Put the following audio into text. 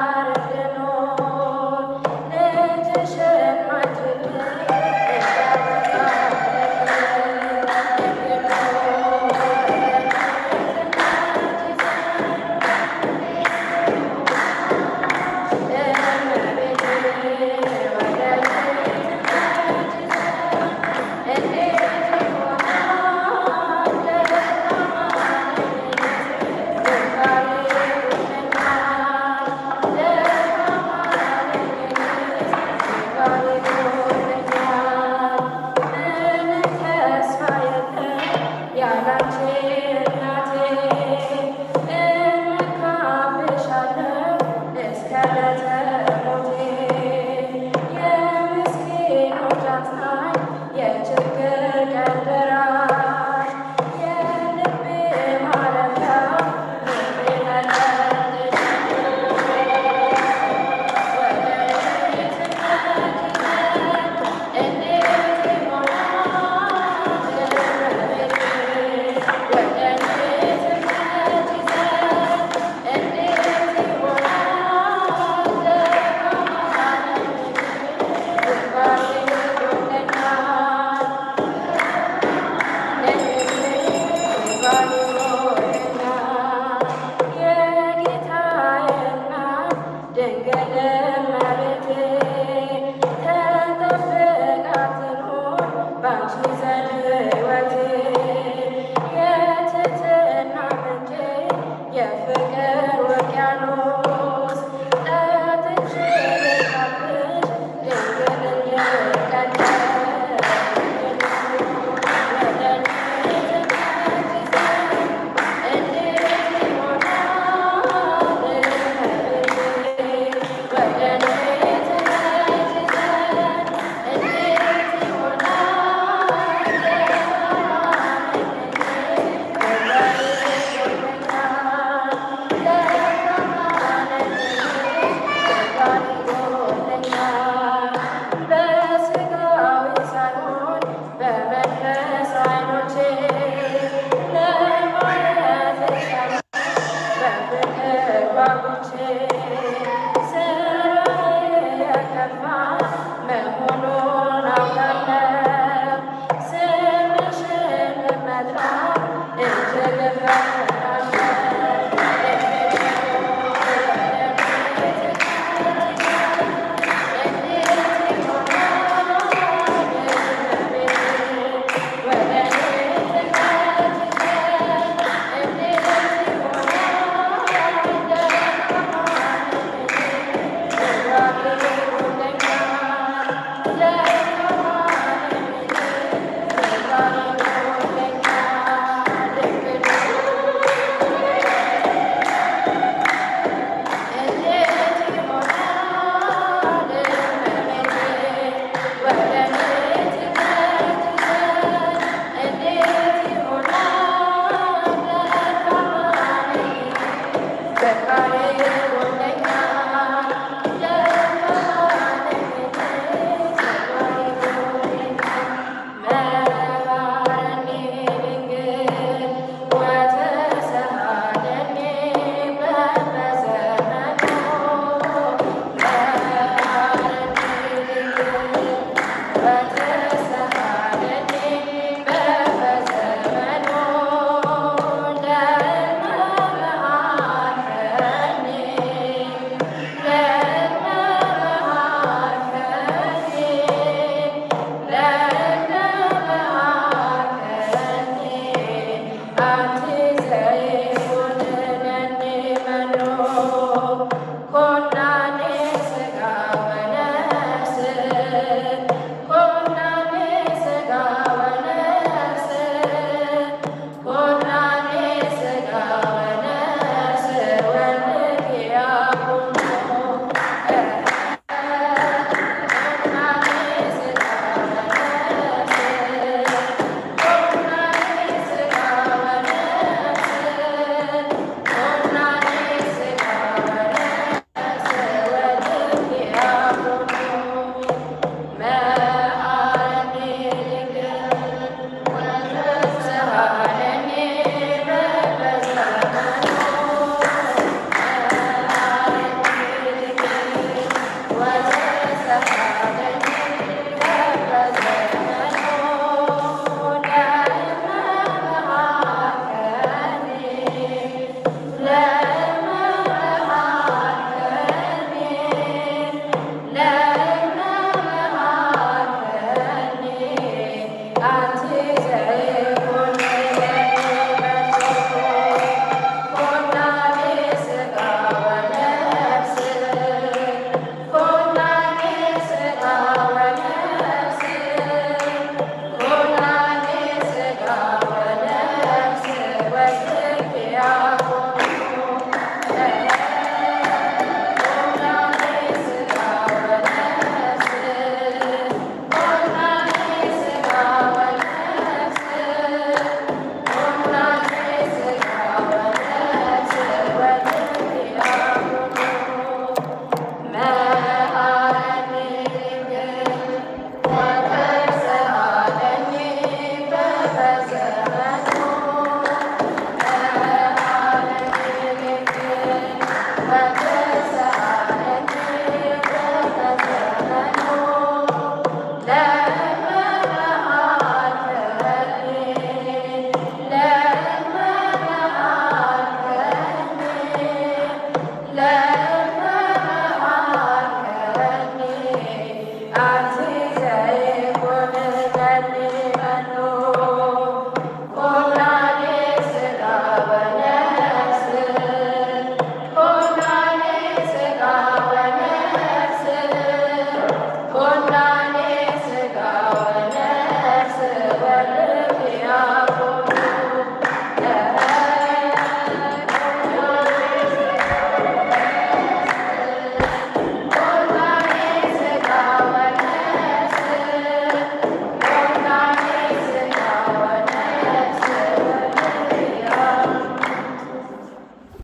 ഭാരതമ Together. Yeah. 감사합니다.